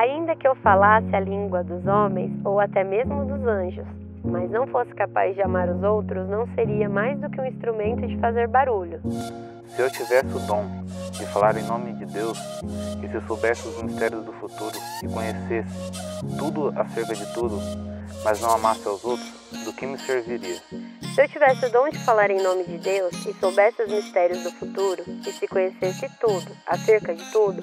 Ainda que eu falasse a língua dos homens ou até mesmo dos anjos, mas não fosse capaz de amar os outros, não seria mais do que um instrumento de fazer barulho. Se eu tivesse o dom de falar em nome de Deus, e se soubesse os mistérios do futuro e conhecesse tudo acerca de tudo, mas não amasse aos outros, do que me serviria? Se eu tivesse o dom de falar em nome de Deus e soubesse os mistérios do futuro, e se conhecesse tudo acerca de tudo,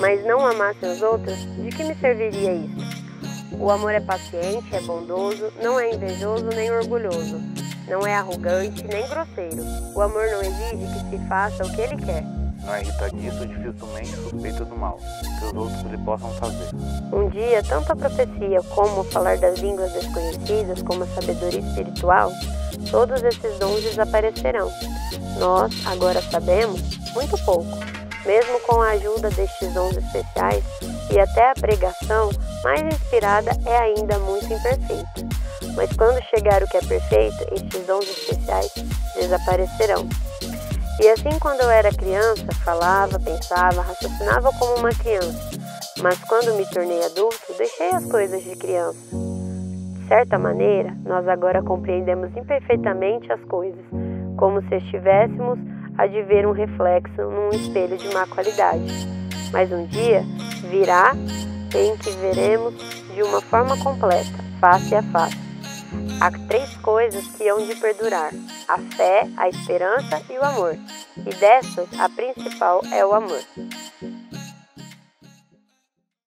mas não amasse os outros, de que me serviria isso? O amor é paciente, é bondoso, não é invejoso nem orgulhoso, não é arrogante nem grosseiro. O amor não exige que se faça o que ele quer. Não é irritadiço, dificilmente suspeita do mal, que os outros lhe possam fazer. Um dia, tanto a profecia como falar das línguas desconhecidas, como a sabedoria espiritual, todos esses dons desaparecerão. Nós agora sabemos muito pouco. Mesmo com a ajuda destes dons especiais e até a pregação mais inspirada é ainda muito imperfeita. Mas quando chegar o que é perfeito, estes dons especiais desaparecerão. E assim, quando eu era criança, falava, pensava, raciocinava como uma criança. Mas quando me tornei adulto, deixei as coisas de criança. De certa maneira, nós agora compreendemos imperfeitamente as coisas, como se estivéssemos a de ver um reflexo num espelho de má qualidade. Mas um dia virá em que veremos de uma forma completa, face a face. Há três coisas que hão de perdurar: a fé, a esperança e o amor. E dessas, a principal é o amor.